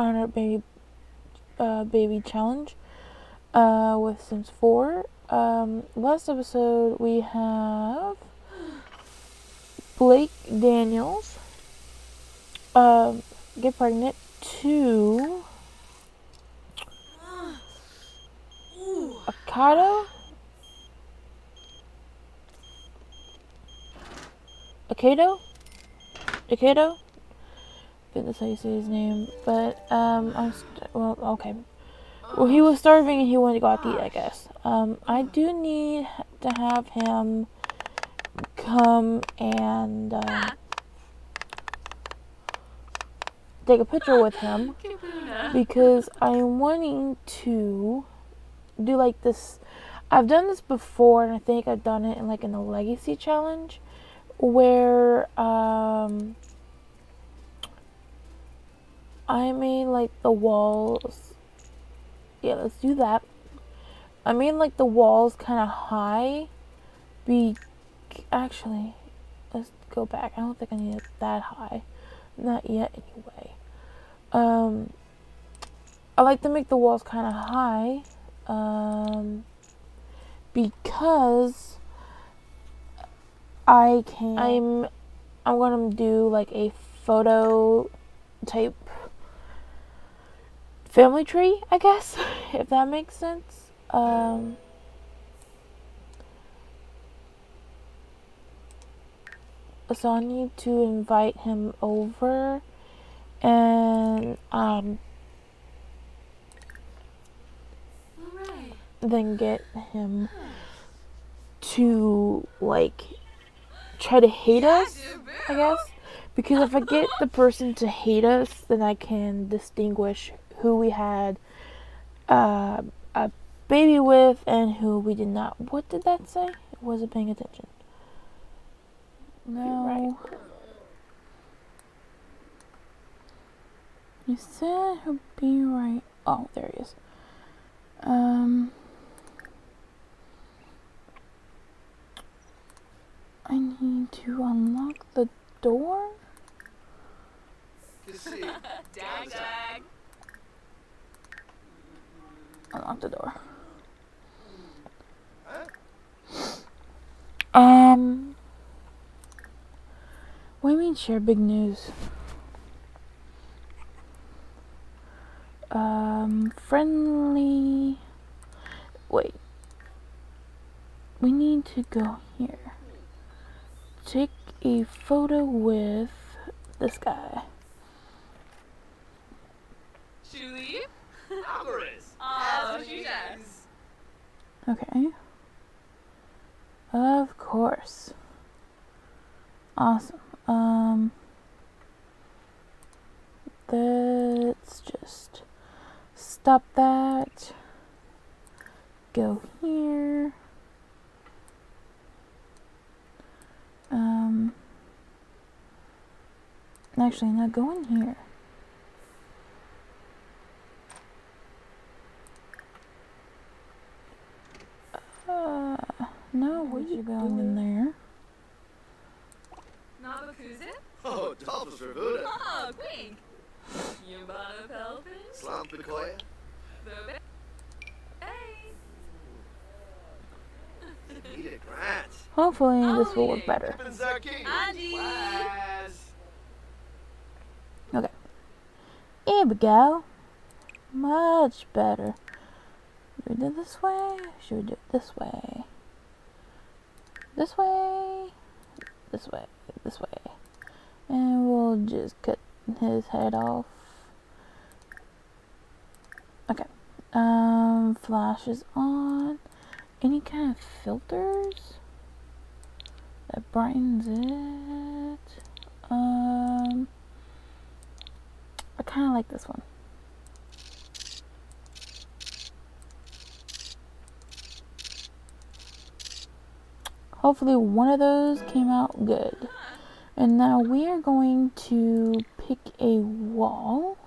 100 baby uh, baby challenge uh, with Sims 4. Um, last episode we have Blake Daniels um, get pregnant to Akado. Akado? Akado? Think that's how you say his name. But, um, I'm, well, okay. Well, he was starving and he wanted to go out to eat, I guess. Um, I do need to have him come and, um, take a picture with him because I'm wanting to do like this. I've done this before, and I think I've done it in like in the legacy challenge, where um, I made like the walls. Yeah, let's do that. I made like the walls kind of high. Be actually, let's go back. I don't think I need it that high. Not yet, anyway. Um, I like to make the walls kind of high um, because I can. I'm I'm gonna do like a photo type family tree, I guess, if that makes sense. Um, so I need to invite him over and um then get him to like try to hate us, I guess. Because if I get the person to hate us, then I can distinguish who we had uh, a baby with and who we did not. What did that say? I wasn't paying attention. No. Right. You said he'll be right. Oh, there he is. Um. I need to unlock the door. dag, dag. Unlock the door. Um. What do you mean share big news? Um, friendly. Wait. We need to go here. Take a photo with this guy. Oh, Jesus. Okay. Of course. Awesome. Um, let's just stop that. Go here. Um, actually, now go in here. Uh, no, what you going in there? Nabakuze? Oh, Dolphus Revuda. Oh, Quink. Yubana Pelpin? Slam Picoya. Bobe? Hey. Edith Grant. Hopefully, this will Oh, work better. Pinzaki. Andy. Waz. Okay. Here we go. Much better. Should we do it this way? Should we do it this way? This way? This way? This way? And we'll just cut his head off. Okay. Um, flash is on. Any kind of filters that brightens it? Um, I kind of like this one. Hopefully one of those came out good. And now we are going to pick a wall.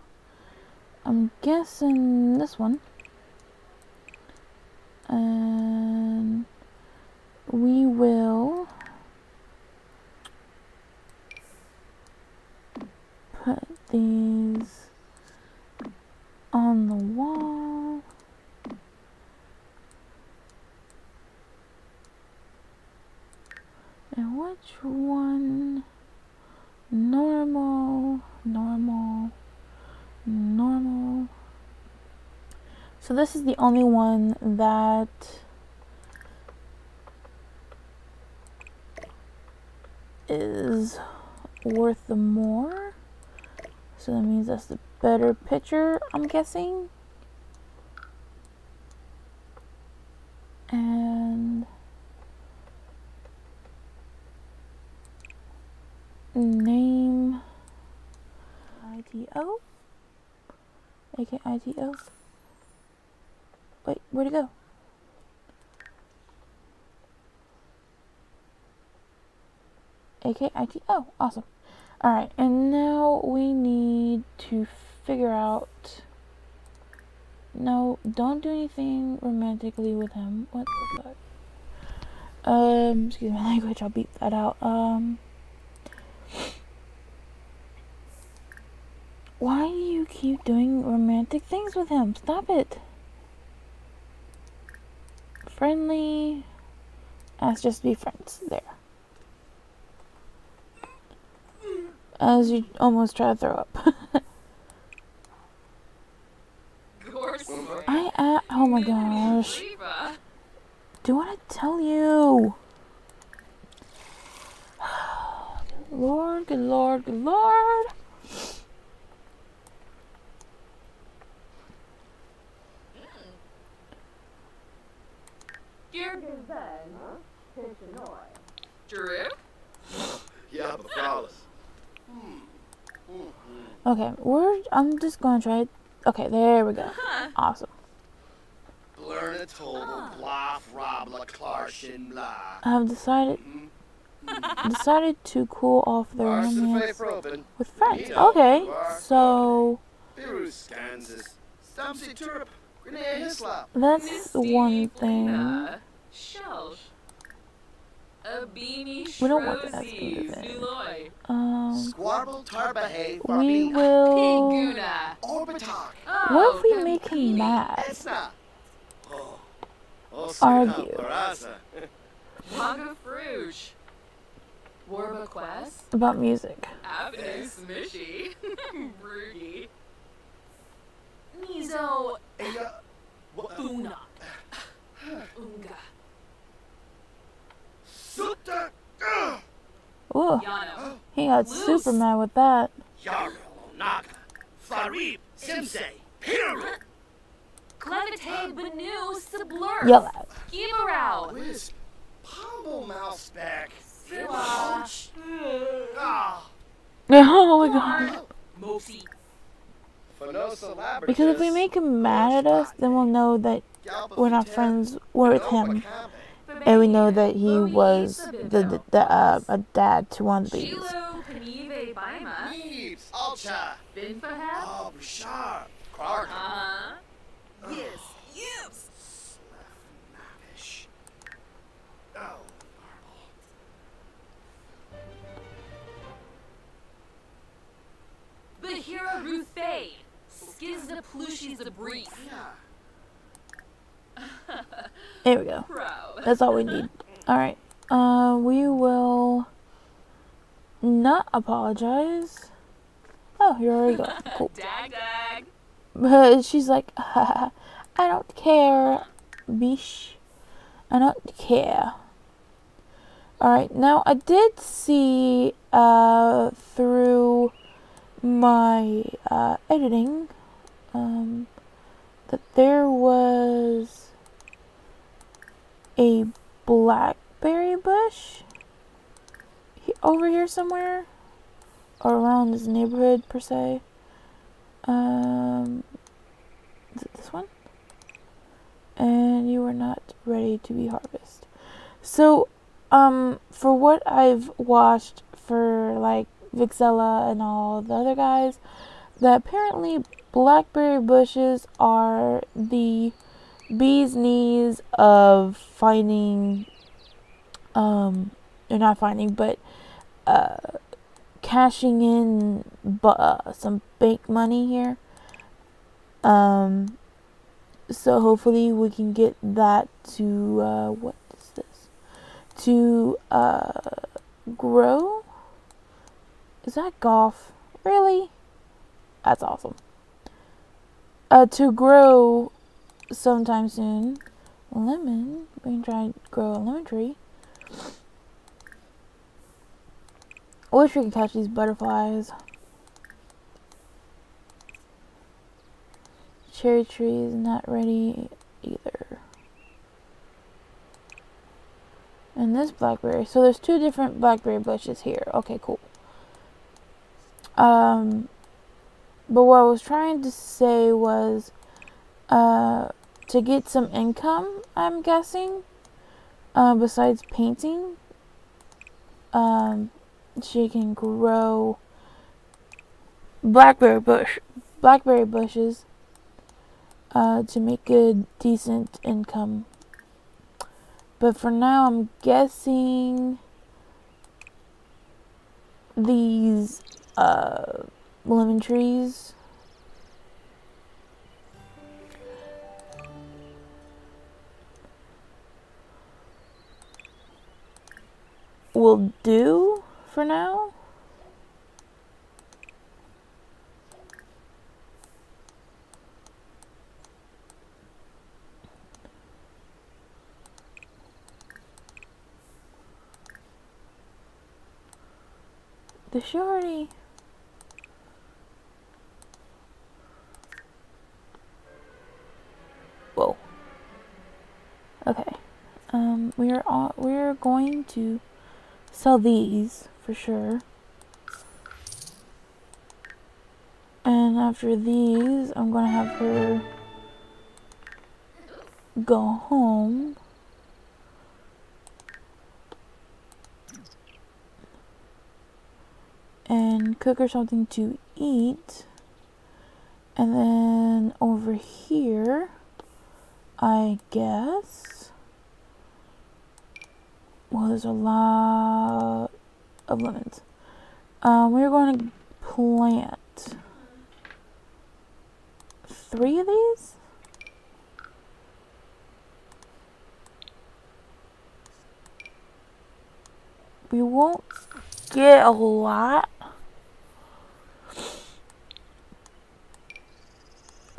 I'm guessing this one. And we will put these And which one? Normal, normal, normal. So this is the only one that is worth the more. So that means that's the better picture, I'm guessing. And name ITO. ITO. Wait, where'd it go? AK IT. Oh, awesome. Alright, and now we need to figure out. No, don't do anything romantically with him. What the fuck? Um, excuse my language, I'll beep that out. Um. Why you keep doing romantic things with him? Stop it. Friendly. Let's just be friends. There. As you almost try to throw up. I, uh, oh my gosh. Do what I tell you. Lord, good Lord, good Lord. Gear. Drew. Yeah, but flawless. Okay, we're. I'm just gonna try. it. Okay, there we go. Awesome. Blurn total, blah, rob, clarshin, blah. I've decided Mm. decided to cool off the Bars to the romance faith open. with friends. Yeah. Okay, so Beerus, Kansas. Stumpsy Turp. Renee Hislop. that's one thing. Lena. Shelsh. A beanie We don't want that to be the Shrosies. thing. Um, we will. Piguna. Orbitalk. Oh, What if we make him Pampini. mad? Esna. Oh. Oh, Argue. Barasa. Waga Fruge. Warba Quest. About music. Avenue Smishy. Rudy. Mizo. Hey, uh, what? Una. Unga. Sutta. Ugh. Ooh, he got Loose. super mad with that. Yarl, Naga. Farib, Simse, Piru. Clevite Benu Sublurf. Yell at. Gibarao. Wisp, Pombo Mouseback. Siwa. Ah. Oh my god. Mosi. Fanosa Labratus. Because if we make him mad at us, then we'll know that we're not friends with him. And we know that he was the, the, the uh, a dad to one of the babies. Shilo Panive Baima. Neebs, Alcha. Binfaheb. Oh, Bouchard. Clark. Uh-huh. Yes. Yes. Navish. Oh, Ruth Bay. Skizda Plushies a. Yeah. There we go. That's all we need. Alright. Uh, we will not apologize. Oh, you're already going. Cool. Dag dag. But she's like, I don't care, bish. I don't care. Alright, now I did see uh, through my uh, editing um, that there was a blackberry bush he- over here somewhere, or around this neighborhood per se. Um, is it this one? And you are not ready to be harvested. So, um, for what I've watched for like Vixella and all the other guys, that apparently blackberry bushes are the bee's knees of finding, um, or not finding, but uh, cashing in uh, some bank money here. Um, so hopefully we can get that to uh, what is this? To uh, grow. Is that golf? Really? That's awesome. Uh, to grow sometime soon. Lemon. We can try and grow a lemon tree. I wish we could catch these butterflies. Cherry tree is not ready either. And this blackberry. So there's two different blackberry bushes here. Okay, cool. Um, but what I was trying to say was, uh, to get some income, I'm guessing, uh, besides painting, um, she can grow blackberry bush, blackberry bushes, uh, to make a decent income. But for now, I'm guessing these, uh, lemon trees will do for now. The. Whoa. Okay. Um, we are all, we are going to sell these for sure. And after these, I'm gonna have her go home. And cook her something to eat. And then over here, I guess. Well, there's a lot of lemons. Um, we're going to plant three of these. We won't get a lot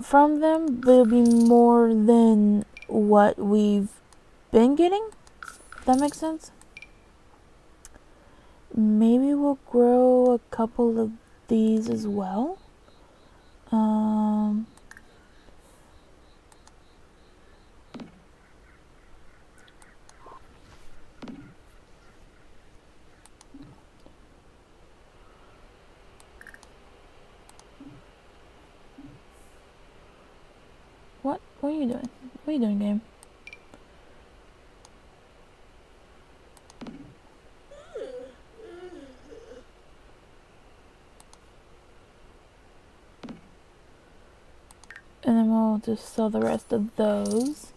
from them, but it'll be more than what we've been getting. If that makes sense. Maybe we'll grow a couple of these as well. Um, what? What are you doing? What are you doing, game? and then we'll just sell the rest of those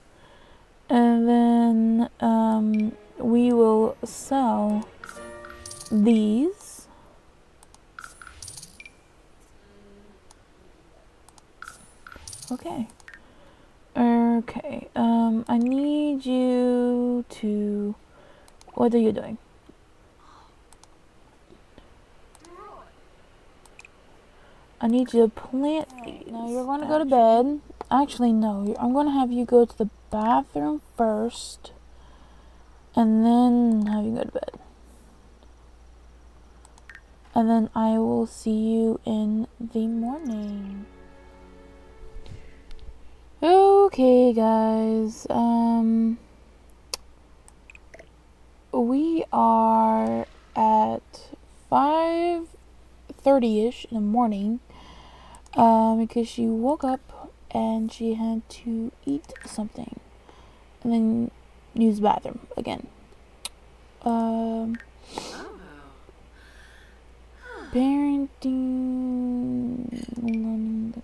and then um, we will sell these okay okay um, I need you to what are you doing I need you to plant these. Now you're going to go to bed. Actually, no. I'm going to have you go to the bathroom first. And then have you go to bed. And then I will see you in the morning. Okay, guys. Um, we are at 5.30ish in the morning um, because she woke up and she had to eat something and then use the bathroom again. Um, parenting, learning the.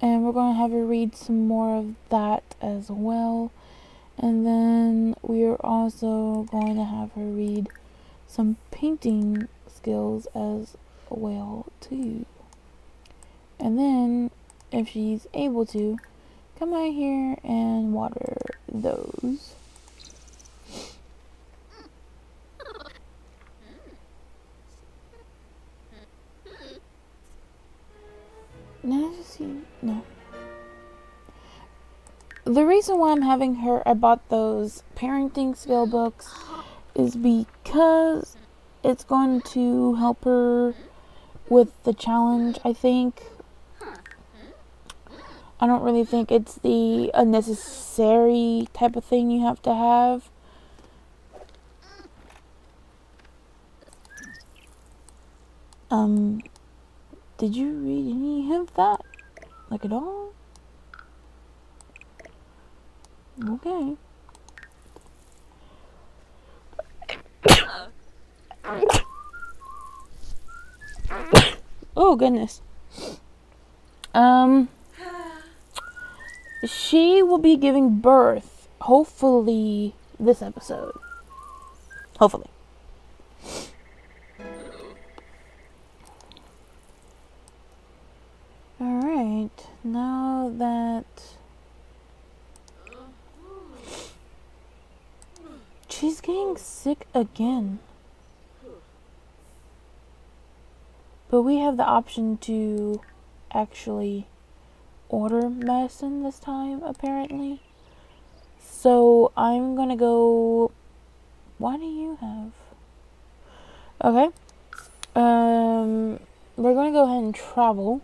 And we're going to have her read some more of that as well. And then we are also going to have her read some painting skills as well too. And then if she's able to, come out here and water those. See. No. The reason why I'm having her, I bought those parenting skill books, is because it's going to help her with the challenge, I think. I don't really think it's the unnecessary type of thing you have to have. Um, did you read any of that? Like at all? Okay. oh goodness. Um she will be giving birth hopefully this episode. Hopefully. Alright, now that she's getting sick again. But we have the option to actually order medicine this time, apparently. So I'm gonna go. Why do you have? Okay. Um, we're gonna go ahead and travel.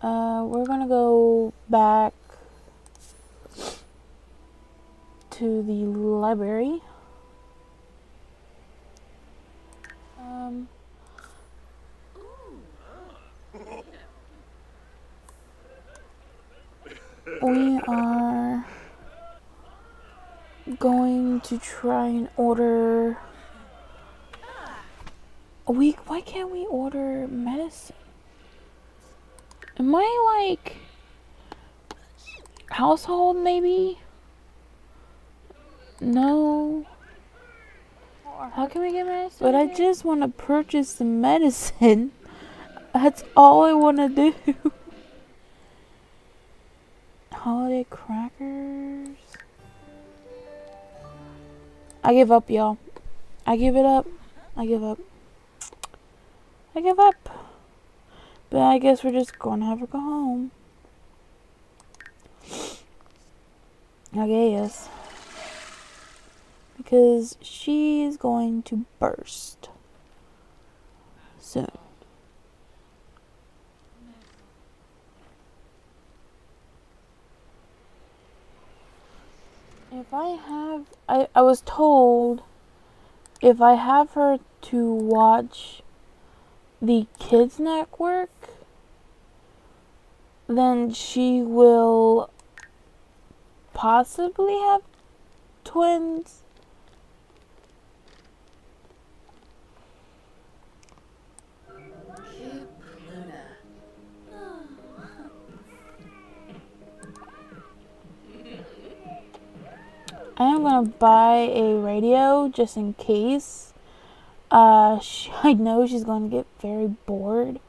Uh, we're gonna go back to the library. Um, we are going to try and order. We why can't we order medicine? Am I like household maybe? No. How can we get medicine? But I just want to purchase the medicine. That's all I want to do. Holiday crackers. I give up, y'all. I give it up. I give up. I give up. But I guess we're just gonna have her go home. I guess. Because she's going to burst soon. If I have, I, I was told if I have her to watch the Kids Network, then she will possibly have twins. I am gonna buy a radio just in case. Uh, she, I know she's gonna get very bored.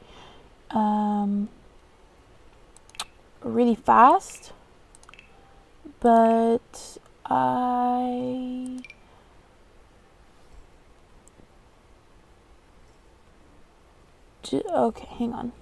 Um, really fast, but I. Okay, hang on.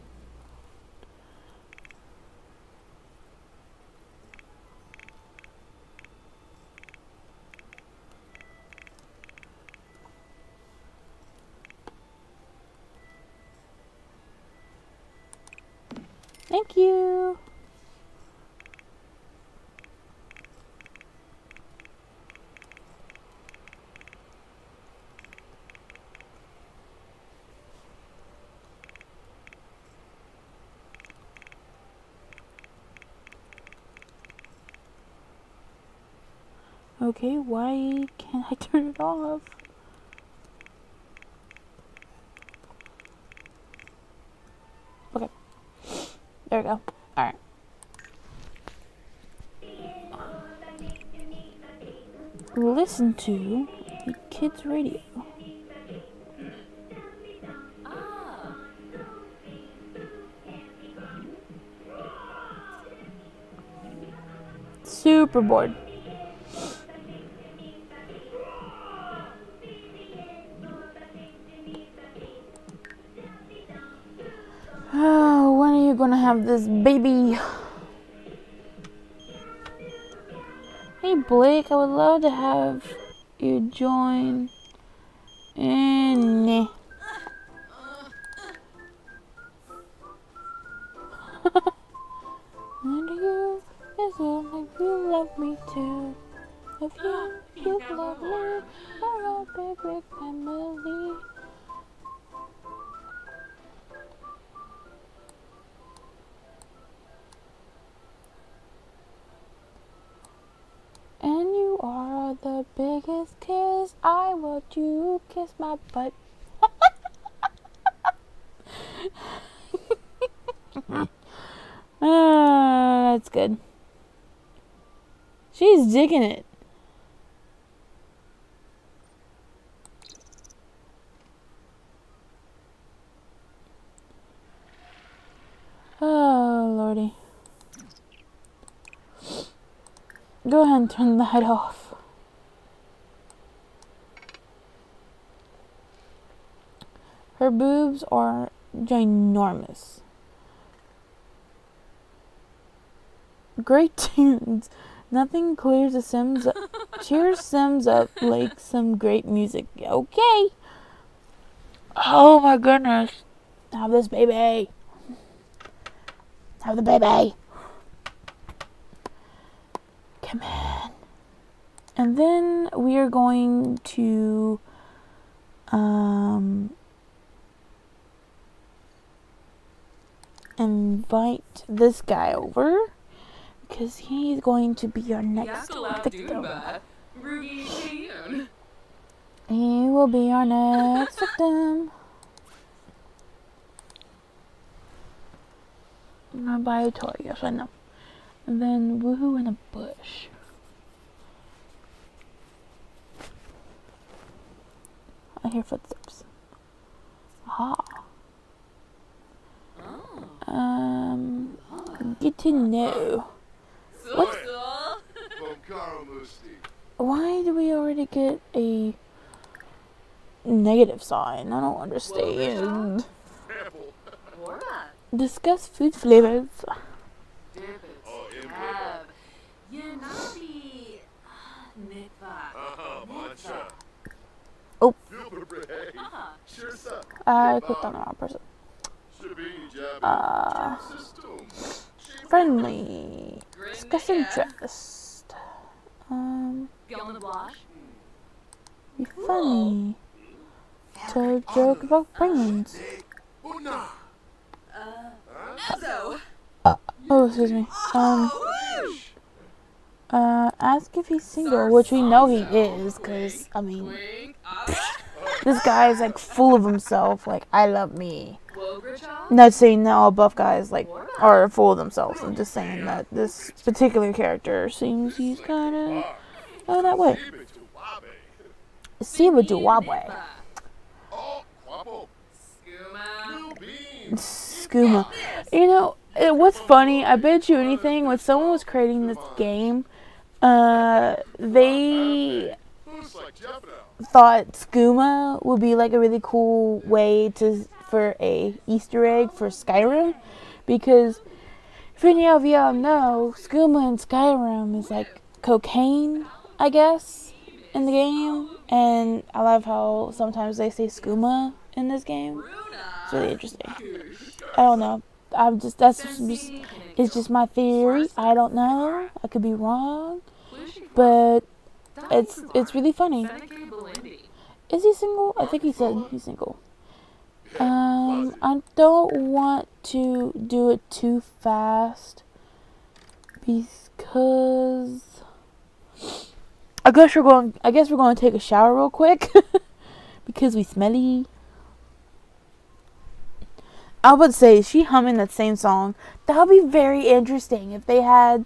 Thank you. Okay, why can't I turn it off? Okay. There we go. Alright. Listen to the kids' radio. Super bored. Gonna have this baby. Hey Blake, I would love to have you join. Nah. and you is like you love me too. If you, you love me, we're all big family. The biggest kiss. I want you kiss my butt. Ah, that's good. She's digging it. Oh, lordy. Go ahead and turn the light off. Her boobs are ginormous. Great tunes. Nothing clears the Sims up. cheers Sims up like some great music. Okay. Oh my goodness. Have this baby. Have the baby. Come on. And then we are going to um invite this guy over because he's going to be our next victim. He will be our next victim. I'm gonna buy a toy, yes I know. And then woohoo in a bush. I hear footsteps. Aha. Um, get to know. What? Why do we already get a negative sign? I don't understand. Discuss food flavors. Oh. I clicked on the wrong person. Uh, friendly. Discuss interest. Um, be funny. To joke about brains. Oh, excuse me. Um, uh, ask if he's single, which we know he is, because, I mean, this guy is, like, full of himself. Like, I love me. Not saying that all buff guys, like, are full of themselves. I'm just saying that this particular character seems he's kind of oh, that way. Siva Duwabwe. Skooma. You know, it was funny. I bet you anything, when someone was creating this game, uh, they thought skooma would be like a really cool way to for a Easter egg for Skyrim, because if any of y'all know, skooma in Skyrim is like cocaine, I guess, in the game, and I love how sometimes they say skooma in this game. It's really interesting. I don't know. I'm just that's just it's just my theory. I don't know. I could be wrong, but it's it's really funny. Is he single? I think he said he's single. Um, I don't want to do it too fast because I guess we're going. I guess we're going to take a shower real quick because we smelly. I would say she humming that same song. That would be very interesting if they had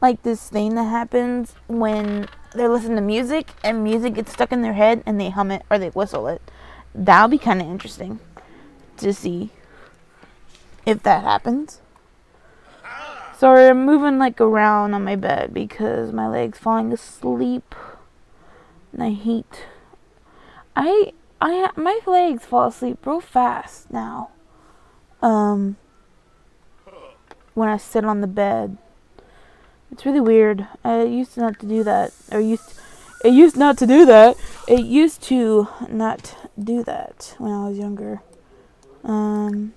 like this thing that happens when they're listening to music and music gets stuck in their head and they hum it or they whistle it. That would be kind of interesting to see if that happens. Sorry, I'm moving like around on my bed because my leg's falling asleep and I hate. I I my legs fall asleep real fast now. Um, when I sit on the bed. It's really weird. I used not to do that. Or used it used not to do that. It used to not do that when I was younger. Um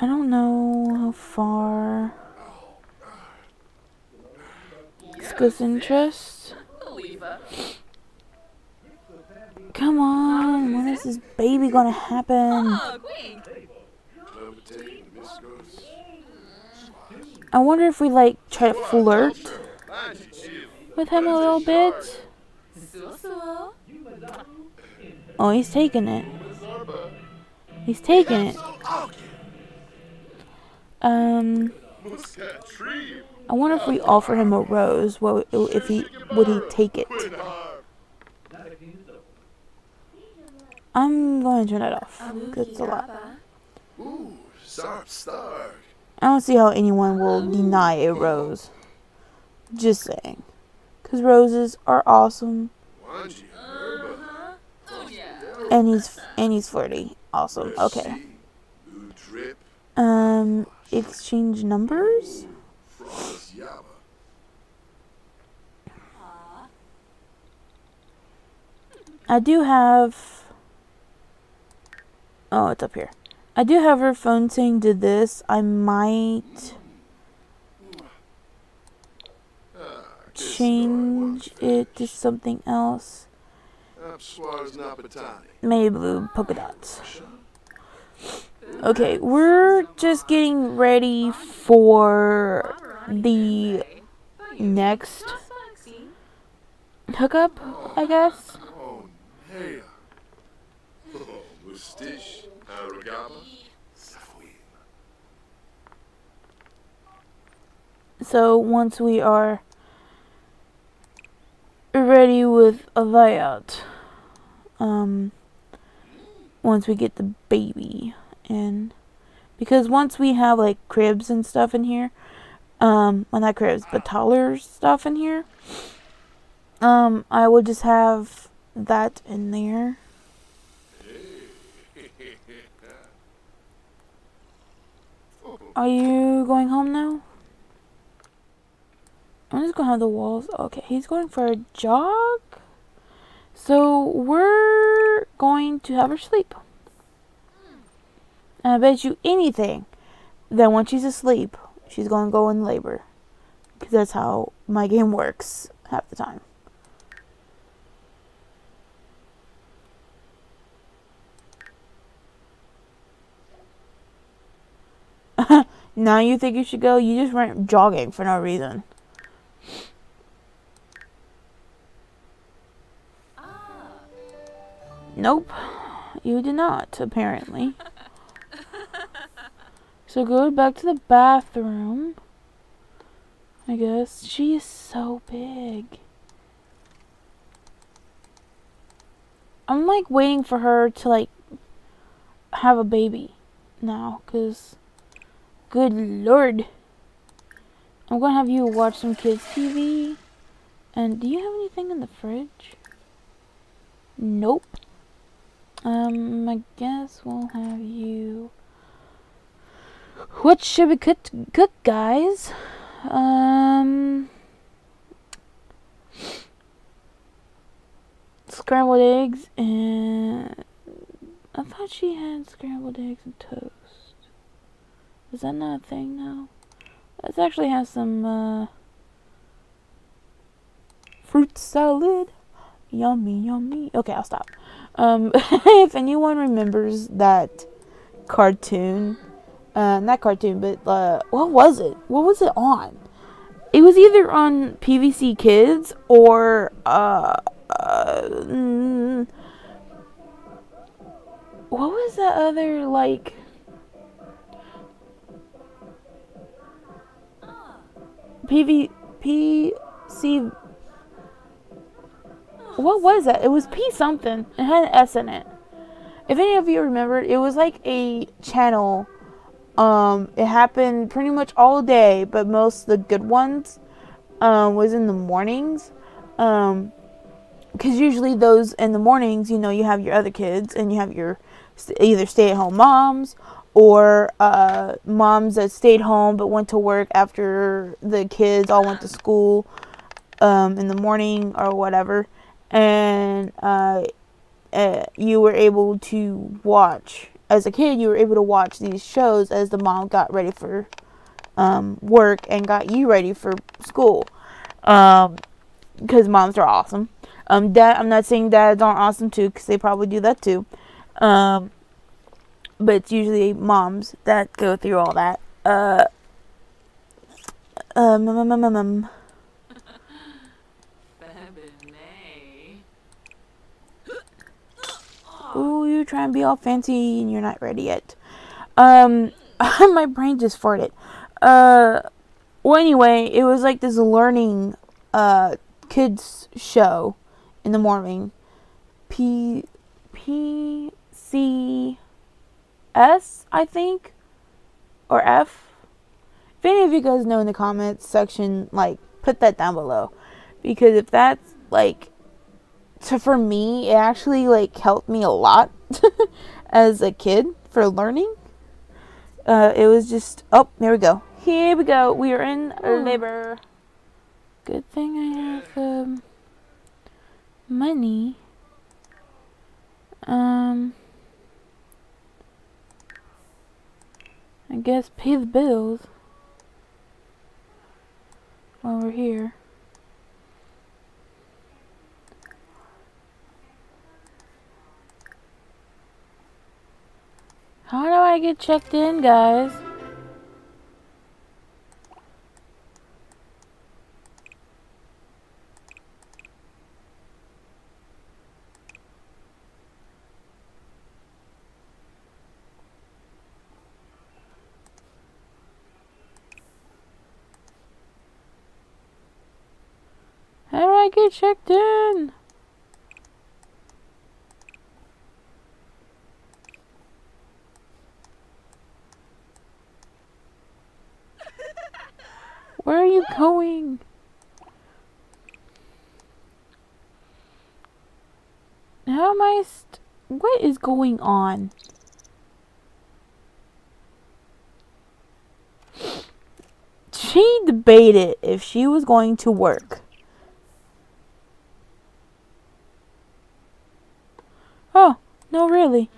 I don't know how far discuss interest. Come on, when is this baby gonna happen? I wonder if we like try to flirt with him a little bit. Oh, he's taking it. He's taking it. Um, I wonder if we offer him a rose. What if he would he take it? I'm going to turn that off. It's a lot. I don't see how anyone will deny a rose. Just saying. Because roses are awesome. And he's and he's flirty. Awesome. Okay. Um exchange numbers? I do have Oh, it's up here. I do have her phone saying did this. I might change it to something else. Abswars. Maybe blue polka dots. Okay, we're just getting ready for the next hookup, I guess. So once we are ready with that, um, once we get the baby in, because once we have like cribs and stuff in here, um, well not cribs, but taller stuff in here, um, I will just have that in there. Are you going home now? I'm just gonna have the walls. Okay, he's going for a jog. So we're going to have her sleep. And I bet you anything that when she's asleep, she's gonna go in labor. Because that's how my game works half the time. now you think you should go? You just went jogging for no reason. Nope, you did not, apparently. so go back to the bathroom. I guess. She is so big. I'm like waiting for her to like have a baby now, cause good lord. I'm gonna have you watch some kids TV. And do you have anything in the fridge? Nope. Um, I guess we'll have you. What should we cook, cook guys? Um, scrambled eggs and I thought she had scrambled eggs and toast. Is that not a thing now? Let's actually have some uh, fruit salad. Yummy, yummy. Okay, I'll stop. Um, if anyone remembers that cartoon, uh, not cartoon, but uh, what was it? What was it on? It was either on PBS Kids or uh, uh mm, what was that other like? PV. What was that? It was P something. It had an S in it. If any of you remember, it was like a channel. Um, it happened pretty much all day, but most of the good ones um, was in the mornings. Um, because usually those in the mornings, you know, you have your other kids and you have your either stay-at-home moms or uh, moms that stayed home but went to work after the kids all went to school um, in the morning or whatever, and uh, uh, you were able to watch as a kid. You were able to watch these shows as the mom got ready for um, work and got you ready for school, because moms are awesome. Um, dad, I'm not saying dads aren't awesome too, because they probably do that too. Um, but it's usually moms that go through all that. Uh, um, um, um, um, um. Ooh, you try and be all fancy and you're not ready yet. Um, my brain just farted. Uh, well, anyway, it was like this learning, uh, kids show in the morning. P, P, C, S, I think, or F. If any of you guys know in the comments section, like, put that down below. Because if that's, like, so for me, it actually, like, helped me a lot as a kid for learning. Uh, it was just, oh, there we go. Here we go. We are in labor. Good thing I have, um, money. Um... I guess pay the bills while we're here. How do I get checked in, guys? How do I get checked in? Where are you going? How am I What is going on? She debated if she was going to work. Oh, no, really.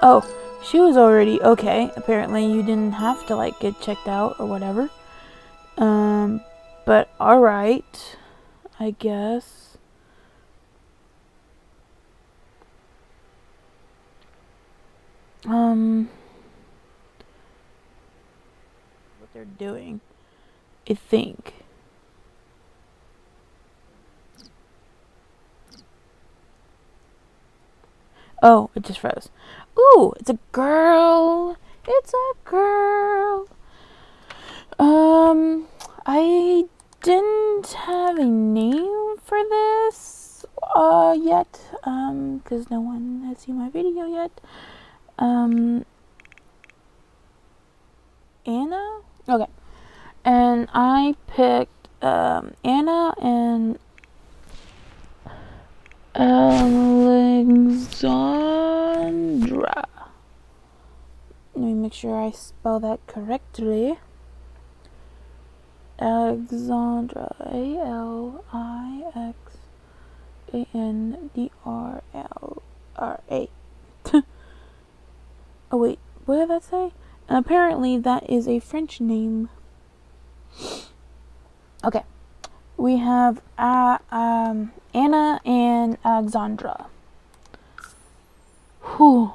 Oh, she was already okay. Apparently, you didn't have to like get checked out or whatever. Um, but all right, I guess. Um, what they're doing, I think. Oh, it just froze. Ooh, it's a girl. It's a girl. Um, I didn't have a name for this uh yet um because no one has seen my video yet. Um, Anna. Okay, and I picked um Anna and Alexandra. Let me make sure I spell that correctly. Alexandra. A L I X A N D R L R A. Oh, wait. What did that say? And apparently, that is a French name. Okay. We have uh, um, Anna and Alexandra. Whew.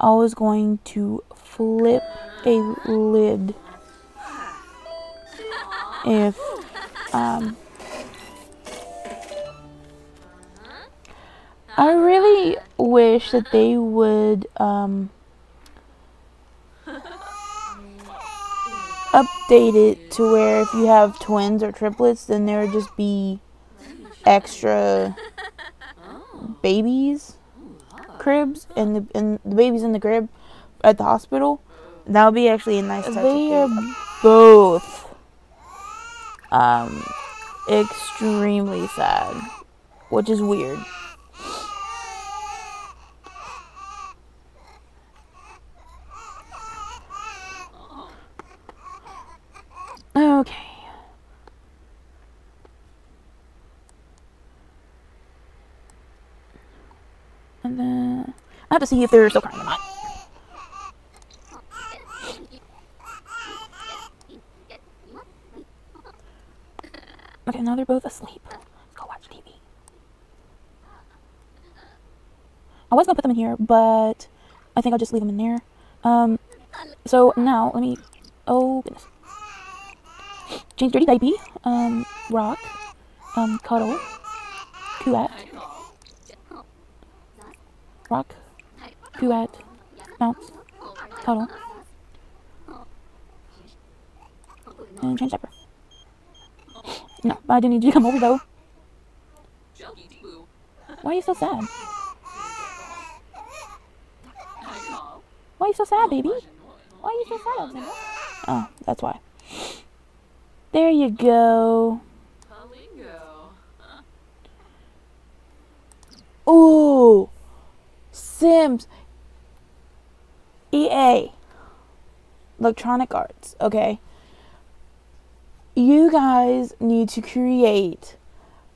I was going to flip a lid if um I really wish that they would um update it to where if you have twins or triplets then there would just be extra babies cribs and the and the babies in the crib at the hospital. That would be actually a nice touch. They are both um extremely sad, which is weird. Okay. And then I have to see if they're still crying or not. Okay, now they're both asleep. Let's go watch TV. I was gonna put them in here, but I think I'll just leave them in there. Um, so now let me. Oh goodness. Change dirty diaper. Um, rock. Um, cuddle. Kuat. Rock. Kuat. Bounce. Cuddle. And change diaper. No, I do need you to come over though. Why are you so sad? Why are you so sad, baby? Why are you so sad, Alexander? Oh, that's why. There you go. Ooh, Sims. EA. Electronic Arts. Okay. You guys need to create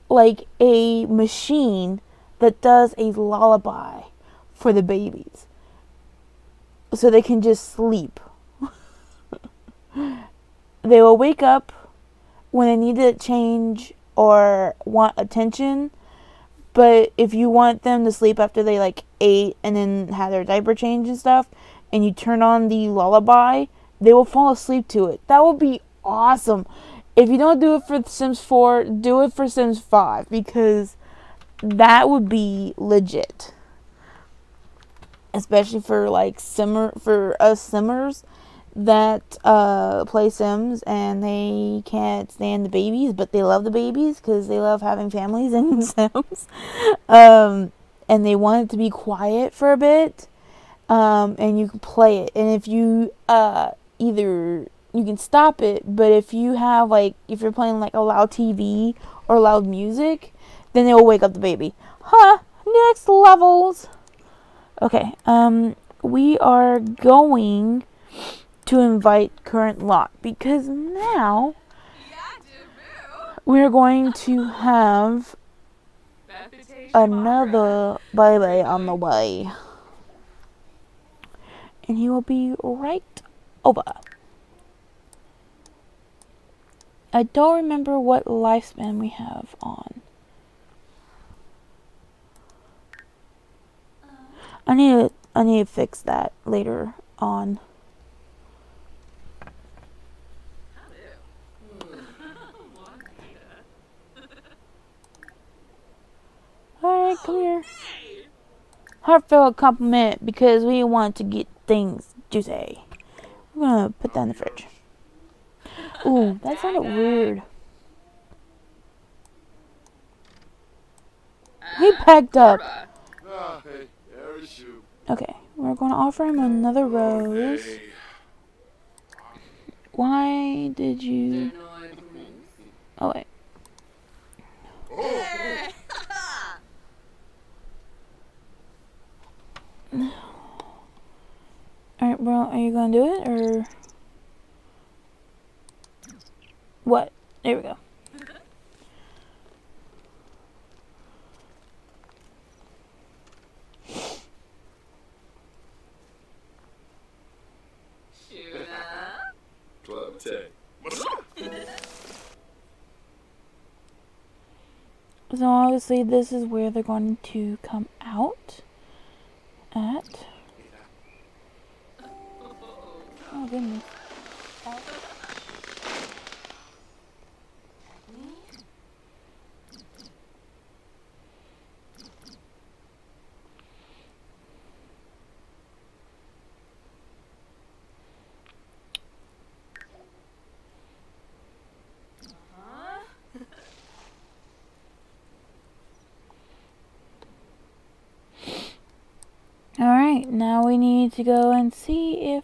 like a machine that does a lullaby for the babies so they can just sleep. they will wake up when they need to change or want attention but if you want them to sleep after they like ate and then had their diaper change and stuff, and you turn on the lullaby, they will fall asleep to it. That would be awesome. If you don't do it for Sims 4, do it for Sims 5 because that would be legit. Especially for like simmer for us simmers that uh, play Sims and they can't stand the babies, but they love the babies because they love having families in Sims. Um, and they want it to be quiet for a bit. Um, and you can play it. And if you uh, either you can stop it, but if you have like if you're playing like a loud TV or loud music, then they will wake up the baby. Huh? Next levels. Okay. Um, we are going to invite current lot because now we're going to have another baby on the way. And he will be right over. I don't remember what lifespan we have on. I need to I need to fix that later on. Alright, come here. Heartfelt compliment because we want to get things juicy. I'm gonna put that in the fridge. Ooh, that sounded weird. He packed up. Okay, we're gonna offer him another rose. Why did you? Oh wait. Alright, well, are you gonna do it or what? There we go. Club. So obviously this is where they're going to come out at. Oh goodness. All right, now we need to go and see if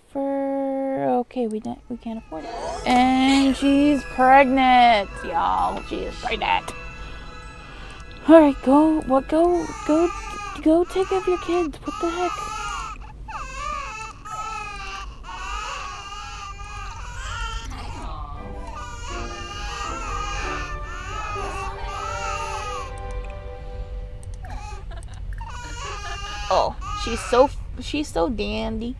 okay. We don't, we can't afford it. And she's pregnant, y'all. She is pregnant. All right, go. What? Go. Go. Go. Take care of your kids. What the heck? Oh, She's so she's so dandy.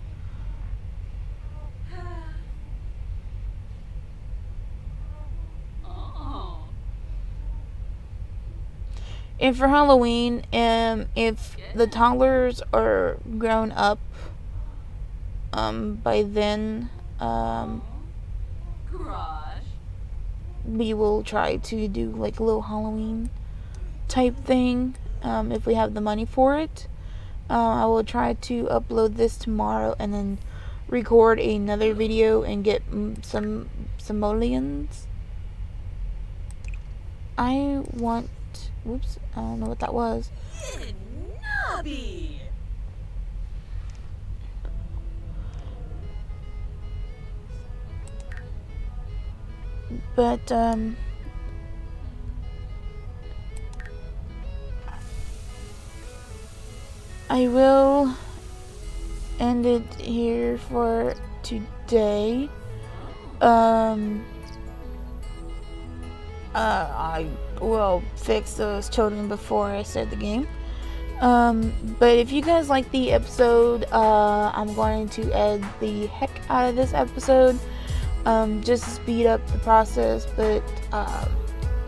Oh. And for Halloween, um, if the toddlers are grown up, um, by then, um, we will try to do like a little Halloween type thing, um, if we have the money for it. Uh, I will try to upload this tomorrow and then record another video and get some simoleons. I want. Whoops, I don't know what that was. Nobby. But, um. I will end it here for today. Um. Uh, I will fix those children before I start the game. Um, but if you guys like the episode, uh, I'm going to edit the heck out of this episode um, just to speed up the process, but uh,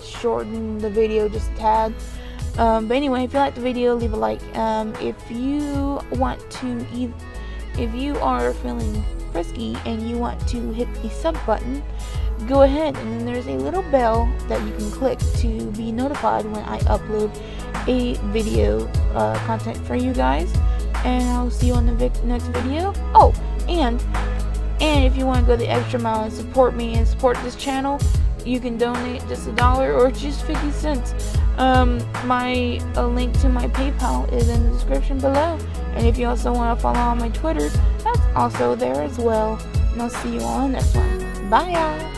shorten the video just a tad. Um, but anyway, if you like the video, leave a like. Um, if you want to, ev- if you are feeling frisky and you want to hit the sub button, go ahead and then there's a little bell that you can click to be notified when I upload a video uh, content for you guys. And I'll see you on the next video. Oh, and and if you want to go the extra mile and support me and support this channel, you can donate just a dollar or just 50 cents. Um, my a link to my PayPal is in the description below. And if you also want to follow on my Twitter, that's also there as well. And I'll see you all on the next one. Bye, y'all.